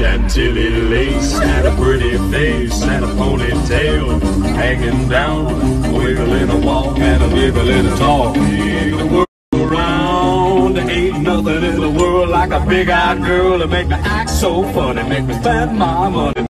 chantilly lace and a pretty face and a ponytail hanging down, wiggling a walk and a wiggling a talk. The world around ain't nothing in the world like a big-eyed girl that make me act so funny, make me spend my money.